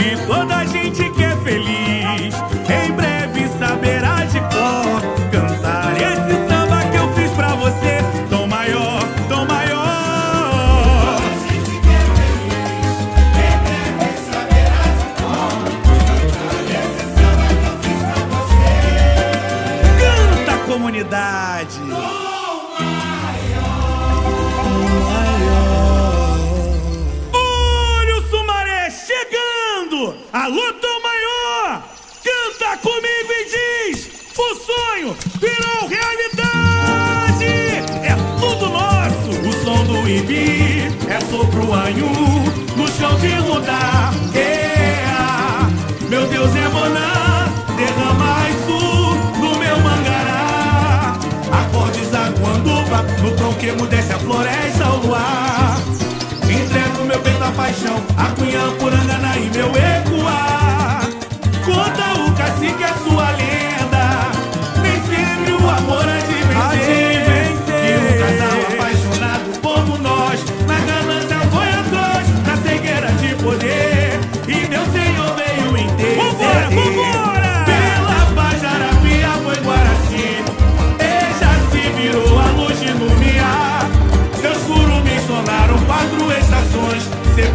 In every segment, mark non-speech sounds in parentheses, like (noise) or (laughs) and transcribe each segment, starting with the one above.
E toda Ibi é sobre o anhu no chão de. Yeah. Meu Deus é Bonan, derrama isso no meu mangará. Acordes a guanduba, no tronquemo desce a floresta ao luar. Entrego meu peito à paixão, a cunhã purangana e meu ecoar.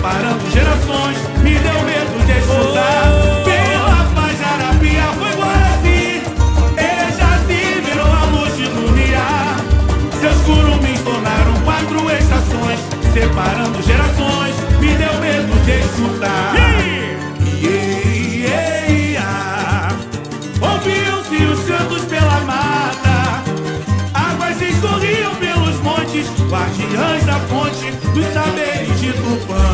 Separando gerações, me deu medo de estudar. Pela Pajarapia foi Guaraci, e já se virou a luz de lumiar. Seus curumins sonaram quatro estações, separando gerações, me deu medo de escutar. Yeah, yeah. Ouviam-se os cantos pela mata, águas escorriam pelos montes, guardiães da fonte dos saberes de Tupã.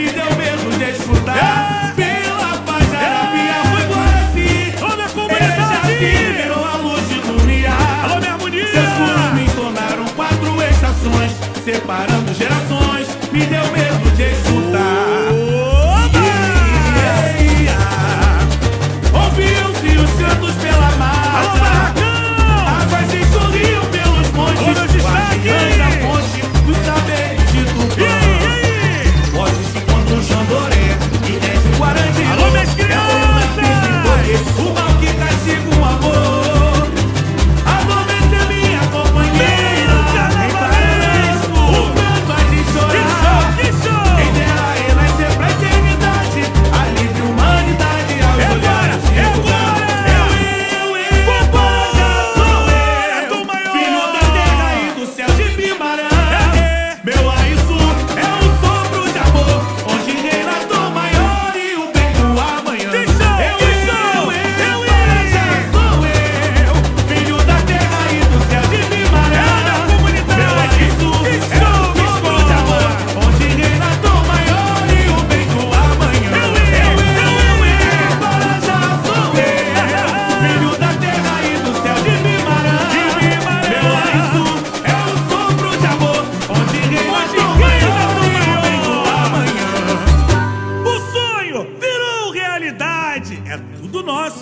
He's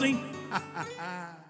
hein? (laughs)